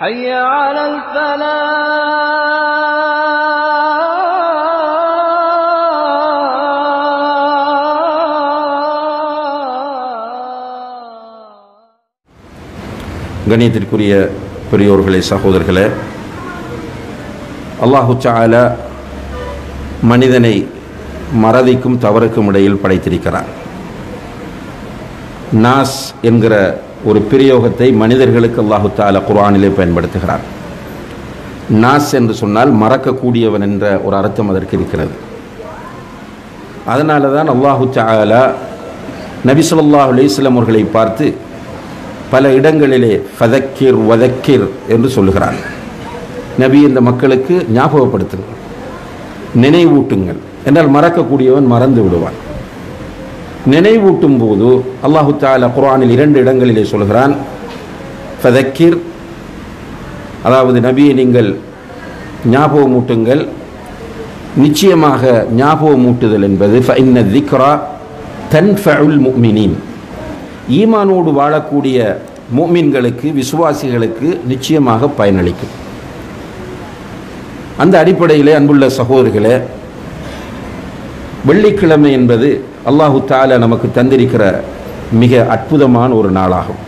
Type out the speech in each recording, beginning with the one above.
حي على الفلاح கணியத்திற்குரிய பெரியோர்களே சகோதரர்களே அல்லாஹு தஆலா மனிதனை மறதிக்கும் தவறுக்கும் இடையில் படைத்திருக்கிறார் நாஸ் என்கிற ஒரு பிரயோகத்தை மனிதர்களுக்கு அல்லாஹு தால குரானிலே பயன்படுத்துகிறார். நாஸ் என்று சொன்னால் மறக்கக்கூடியவன் என்ற ஒரு அர்த்தம் அதற்கு இருக்கிறது. அதனால தான் அல்லாஹு தாலா நபி ஸல்லல்லாஹு அலைஹி அவர்களை பார்த்து பல இடங்களிலே ஃபதக்கிர் வதக்கிர் என்று சொல்லுகிறார். நபி இந்த மக்களுக்கு ஞாபகப்படுத்துங்கள். நினைவூட்டுங்கள். என்றால் மறக்கக்கூடியவன் மறந்து விடுவான். நினைவூட்டும் போது அல்லாஹு தாலா குரானில் இரண்டு இடங்களிலே சொல்கிறான் ஃபதக்கிர் அதாவது நபியை நீங்கள் ஞாபகமூட்டுங்கள். நிச்சயமாக ஞாபகமூட்டுதல் என்பது ஃபஇன்ன திக்ரா தன்ஃபஉல் முஃமினீன். ஈமானோடு வாழக்கூடிய முஃமின்களுக்கு விசுவாசிகளுக்கு நிச்சயமாக பயனளிக்கும். அந்த அடிப்படையிலே அன்புள்ள சகோதரர்களே வெள்ளிக்கிழமை என்பது அல்லாஹு தாலா நமக்கு தந்திருக்கிற மிக அற்புதமான ஒரு நாளாகும்.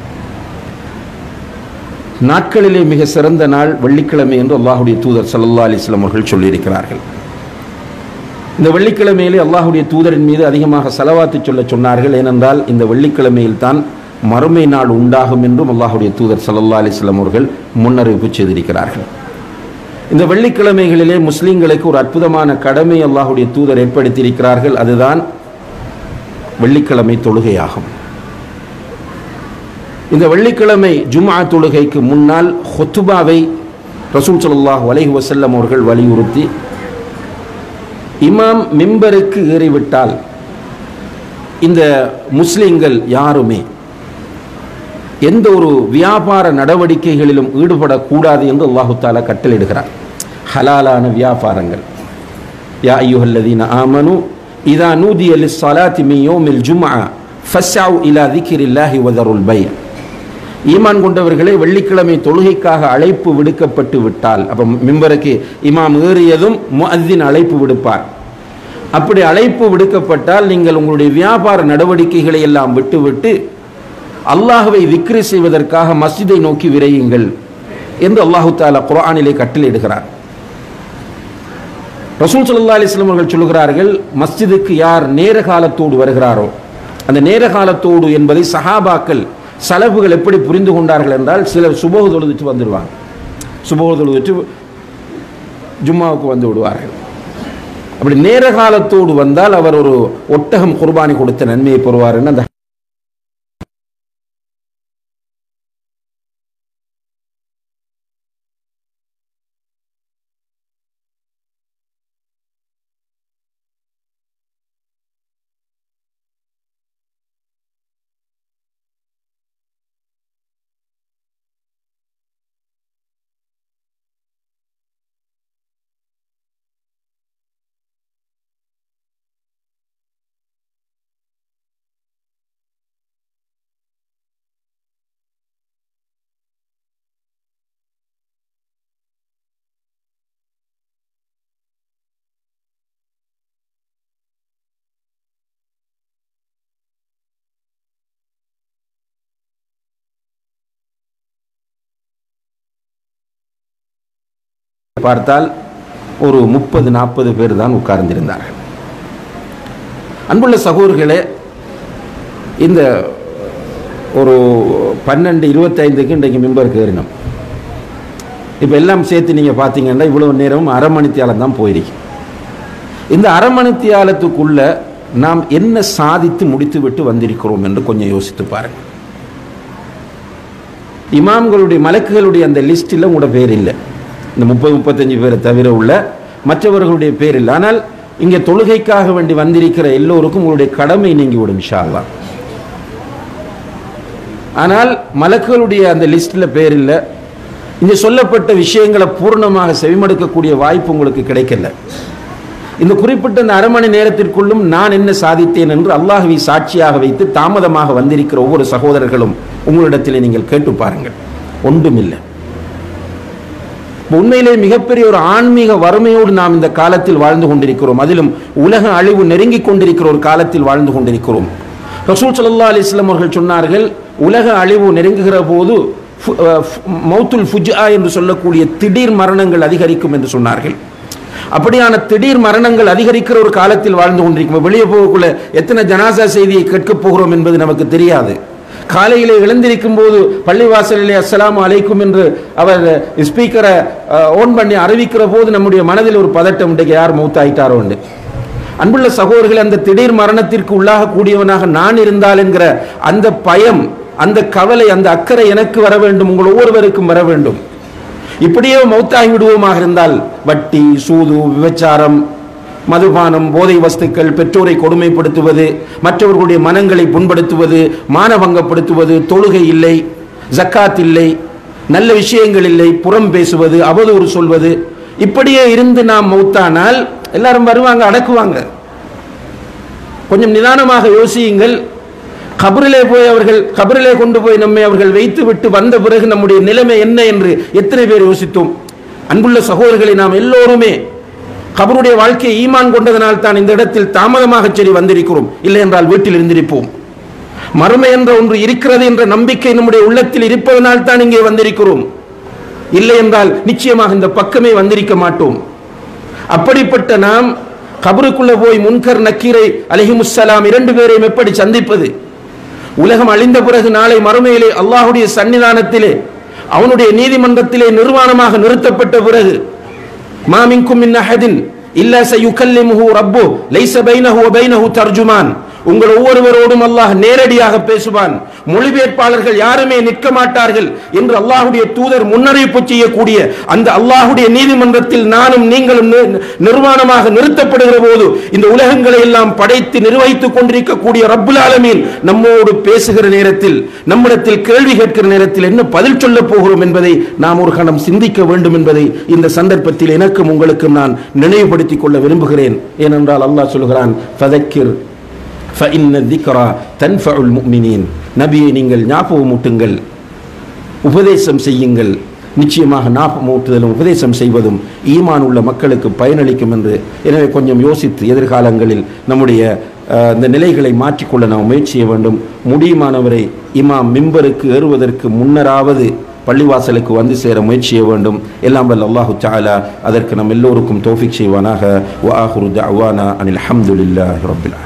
நாட்களிலே மிக சிறந்த நாள் வெள்ளிக்கிழமை என்று அல்லாஹுடைய தூதர் சல்லா அலிஸ்லாம் அவர்கள் சொல்லியிருக்கிறார்கள். இந்த வெள்ளிக்கிழமையிலே அல்லாஹுடைய தூதரின் மீது அதிகமாக செலவாத்து சொல்ல சொன்னார்கள். ஏனென்றால் இந்த வெள்ளிக்கிழமையில் தான் மறுமை நாள் உண்டாகும் என்றும் அல்லாஹுடைய தூதர் சல்லா அலிஸ்லாம் அவர்கள் முன்னறிவிப்பு செய்திருக்கிறார்கள். இந்த வெள்ளிக்கிழமைகளிலே முஸ்லீம்களுக்கு ஒரு அற்புதமான கடமை அல்லாஹுடைய தூதர் ஏற்படுத்தியிருக்கிறார்கள். அதுதான் வெள்ளிக்கிழமை தொழுகையாகும். இந்த வெள்ளிக்கிழமை ஜும்ஆ தொழுகைக்கு முன்னால் ஹொத்துபாவை ரசூல் சல்லாஹ் அலைஹி வசல்லம் அவர்கள் வலியுறுத்தி இமாம் மிம்பருக்கு ஏறிவிட்டால் இந்த முஸ்லீம்கள் யாருமே எந்த ஒரு வியாபார நடவடிக்கைகளிலும் ஈடுபடக்கூடாது என்று அல்லாஹு தாலா ஹலாலான வியாபாரங்கள். யா ஐயுஹல்லதீன ஆமனு இதா நூதிய லிஸ்ஸலாத்தி மின் யௌமில் ஜும்ஆ ஃபஸ்ஸவு இலா திக்ரில்லாஹி வதருல் பை ஈமான் கொண்டவர்களே வெள்ளிக்கிழமை தொழுகைக்காக அழைப்பு விடுக்கப்பட்டு விட்டால் அப்போ மிம்பருக்கு இமாம் ஏறியதும் முஅத்தின் அழைப்பு விடுப்பார். அப்படி அழைப்பு விடுக்கப்பட்டால் நீங்கள் உங்களுடைய வியாபார நடவடிக்கைகளை எல்லாம் விட்டுவிட்டு அல்லாஹுவை விக்ரி செய்வதற்காக மஸ்ஜிதை நோக்கி விரையுங்கள் என்று அல்லாஹு தாலா குரானிலே கட்டளையிடுகிறார். ரசூல் சல்லா அலிஸ்லாம் அவர்கள் சொல்கிறார்கள் மஸ்ஜிதுக்கு யார் நேர காலத்தோடு வருகிறாரோ அந்த நேர காலத்தோடு என்பதை சஹாபாக்கள் சலபுகள் எப்படி புரிந்து கொண்டார்கள் என்றால் சிலர் சுபோக தொழுதுட்டு வந்துடுவாங்க. சுபோக தொழுதுட்டு ஜும்மாவுக்கு வந்து விடுவார்கள். அப்படி நேர காலத்தோடு வந்தால் அவர் ஒரு ஒட்டகம் குர்பானி கொடுத்த நன்மையை பெறுவார் அந்த பார்த்தால் ஒரு முப்பது நாற்பது பேர் தான் உட்கார்ந்திருந்தார்கள். அன்புள்ள சகோதரர்களே இந்த ஒரு பன்னெண்டு இருபத்தைந்துக்கு இன்றைக்கு மெம்பருக்கு ஏறினோம். இப்போ எல்லாம் சேர்த்து நீங்கள் பார்த்தீங்கன்னா இவ்வளவு நேரமும் அரை மணித்தியாலம் தான் போயிருக்கு. இந்த அரை மணித்தியாலத்துக்குள்ள நாம் என்ன சாதித்து முடித்து விட்டு வந்திருக்கிறோம் என்று கொஞ்சம் யோசித்து பாருங்கள் இமாம்களுடைய மலக்குகளுடைய அந்த லிஸ்ட்டில் உங்களோட பேர் இல்லை. இந்த முப்பது முப்பத்தஞ்சு பேரை தவிர உள்ள மற்றவர்களுடைய பேர் இல்லை ஆனால் இங்கே தொழுகைக்காக வேண்டி வந்திருக்கிற எல்லோருக்கும் உங்களுடைய கடமை நீங்கி விடும் ஆனால் மலக்குகளுடைய அந்த லிஸ்ட்டில் பேர் இல்லை இங்கே சொல்லப்பட்ட விஷயங்களை பூர்ணமாக செவிமடுக்கக்கூடிய வாய்ப்பு உங்களுக்கு கிடைக்கல. இந்த குறிப்பிட்ட அந்த அரை மணி நேரத்திற்குள்ளும் நான் என்ன சாதித்தேன் என்று அல்லாஹுவை சாட்சியாக வைத்து தாமதமாக வந்திருக்கிற ஒவ்வொரு சகோதரர்களும் உங்களிடத்தில் நீங்கள் கேட்டு பாருங்கள். ஒன்றுமில்லை. உண்மையிலே மிகப்பெரிய ஒரு ஆன்மீக வறுமையோடு நாம் இந்த காலத்தில் வாழ்ந்து கொண்டிருக்கிறோம். அதிலும் உலக அழிவு நெருங்கிக் கொண்டிருக்கிற ஒரு காலத்தில் வாழ்ந்து கொண்டிருக்கிறோம். ரசூல் சல்லா அலைஹி அவர்கள் சொன்னார்கள் உலக அழிவு நெருங்குகிற போது மௌத்துல் ஃபுஜா என்று சொல்லக்கூடிய திடீர் மரணங்கள் அதிகரிக்கும் என்று சொன்னார்கள். அப்படியான திடீர் மரணங்கள் அதிகரிக்கிற ஒரு காலத்தில் வாழ்ந்து கொண்டிருக்கும். வெளியே போகக்குள்ள எத்தனை ஜனாசா செய்தியை கேட்கப் போகிறோம் என்பது நமக்கு தெரியாது. காலையிலே எழுந்திருக்கும் போது பள்ளிவாசலிலே அஸ்ஸலாமு அலைக்கும் என்று அவர் ஸ்பீக்கரை ஓன் பண்ணி அறிவிக்கிற போது நம்முடைய மனதில் ஒரு பதட்டம் இன்றைக்கு யார் மௌத்தாயிட்டாரோ உண்டு. அன்புள்ள சகோதரர்கள் அந்த திடீர் மரணத்திற்கு உள்ளாக கூடியவனாக நான் இருந்தால் என்கிற அந்த பயம் அந்த கவலை அந்த அக்கறை எனக்கு வர வேண்டும். உங்கள் ஒவ்வொருவருக்கும் வர வேண்டும். இப்படியே மௌத்தாகி விடுவோமாக இருந்தால் வட்டி சூது விபச்சாரம் மதுபானம் போதை வஸ்துக்கள் பெற்றோரை கொடுமைப்படுத்துவது மற்றவர்களுடைய மனங்களை புண்படுத்துவது மானபங்கப்படுத்துவது தொழுகை இல்லை ஜக்காத் இல்லை நல்ல விஷயங்கள் இல்லை புறம் பேசுவது அவதூறு சொல்வது. இப்படியே இருந்து நாம் மௌத்தானால் எல்லாரும் வருவாங்க அடக்குவாங்க. கொஞ்சம் நிதானமாக யோசியுங்கள். கபரிலே போய் அவர்கள் கபரிலே கொண்டு போய் நம்மை அவர்கள் வைத்து விட்டு வந்த பிறகு நம்முடைய நிலைமை என்ன என்று எத்தனை பேர் யோசித்தோம். அன்புள்ள சகோதரர்களை நாம் எல்லோருமே கபருடைய வாழ்க்கையை ஈமான் கொண்டதனால் தான் இந்த இடத்தில் தாமதமாக சரி வந்திருக்கிறோம். இல்லை என்றால் வீட்டில் இருந்திருப்போம். மறுமை என்ற ஒன்று இருக்கிறது என்ற நம்பிக்கை நம்முடைய உள்ளத்தில் இருப்பதனால் தான் இங்கே வந்திருக்கிறோம். இல்லை என்றால் நிச்சயமாக இந்த பக்கமே வந்திருக்க மாட்டோம். அப்படிப்பட்ட நாம் கபருக்குள்ள போய் முன்கர் நக்கீரை அலிஹிமுசலாம் இரண்டு பேரையும் எப்படி சந்திப்பது? உலகம் அழிந்த பிறகு நாளை மறுமையிலே அல்லாஹுடைய சன்னிதானத்திலே அவனுடைய நீதிமன்றத்திலே நிர்வாணமாக நிறுத்தப்பட்ட பிறகு ما منكم من أحد إلا سيكلمه ربه ليس بينه وبينه ترجمان. உங்கள் ஒவ்வொருவரோடும் அல்லாஹ் நேரடியாக பேசுவான். மொழிபெயர்ப்பாளர்கள் யாருமே நிற்க மாட்டார்கள் என்று அல்லாஹுடைய தூதர் முன்னறிவிப்பு செய்யக்கூடிய அந்த அல்லாஹுடைய நீதிமன்றத்தில் நானும் நீங்களும் நி- நிர்வாணமாக நிறுத்தப்படுகிற போது இந்த உலகங்களை எல்லாம் படைத்து நிர்வகித்துக் கொண்டிருக்கக்கூடிய ரப்புல் ஆலமீன் நம்மோடு பேசுகிற நேரத்தில் நம்மிடத்தில் கேள்வி கேட்கிற நேரத்தில் என்ன பதில் சொல்ல போகிறோம் என்பதை நாம் ஒரு கணம் சிந்திக்க வேண்டும் என்பதை இந்த சந்தர்ப்பத்தில் எனக்கும் உங்களுக்கும் நான் நினைவுபடுத்திக் கொள்ள விரும்புகிறேன். ஏனென்றால் அல்லாஹ் சொல்கிறான் தன்ஃபுல் முக்மினின் நபியை நீங்கள் ஞாபகமூட்டுங்கள் உபதேசம் செய்யுங்கள். நிச்சயமாக ஞாபகமூட்டுதலும் உபதேசம் செய்வதும் ஈமான் உள்ள மக்களுக்கு பயனளிக்கும் என்று எனவே கொஞ்சம் யோசித்து எதிர்காலங்களில் நம்முடைய இந்த நிலைகளை மாற்றிக்கொள்ள நாம் முயற்சிய வேண்டும். முடியுமானவரை இமாம் மிம்பருக்கு ஏறுவதற்கு முன்னராவது பள்ளிவாசலுக்கு வந்து சேர முயற்சிய வேண்டும். எல்லாம் வல்ல அல்லாஹு தாலா அதற்கு நம் எல்லோருக்கும் தோஃபிக் செய்வானாக. வ ஆஹுரு அவானா அனில் அஹமதுல்லா ரபிலா